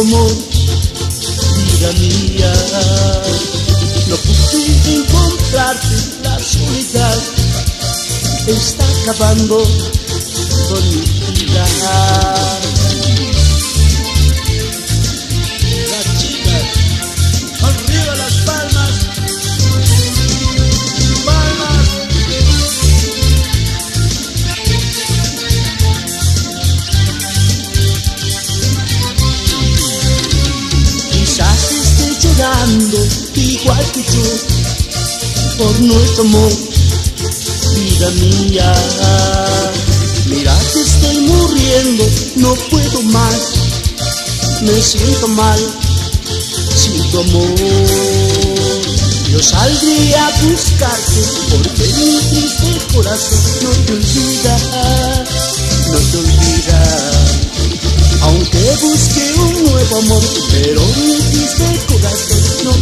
amor, vida mía. No pude encontrarte, la soledad está acabando con mi vida. Igual que yo por nuestro amor, vida mía. Mira que estoy muriendo, no puedo más, me siento mal sin tu amor. Yo saldría a buscarte porque mi triste corazón no te olvida, no te olvida. Aunque busque un nuevo amor, pero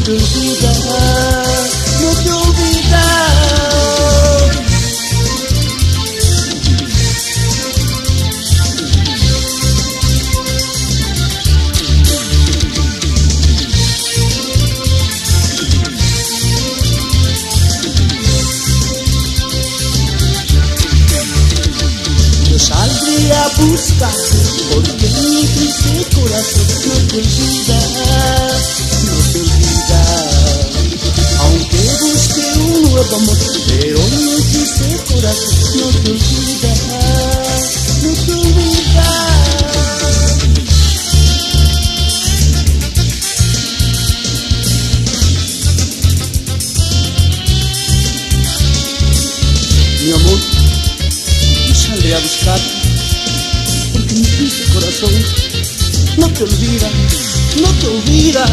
te no te. Yo saldría a buscarte porque mi triste corazón no te nuevo amor, pero mi triste corazón no te olvida, no te olvida. Mi amor, yo saldré a buscarte porque mi triste corazón no te olvida, no te olvida.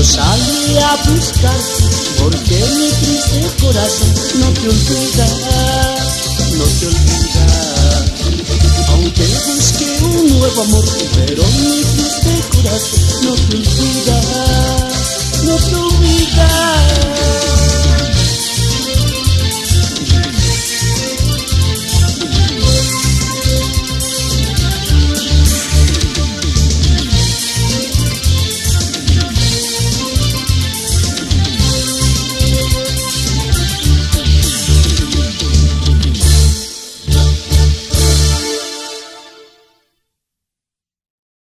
Yo salí a buscarte porque mi triste corazón no te olvida, no te olvida. Aunque busque un nuevo amor, pero mi triste corazón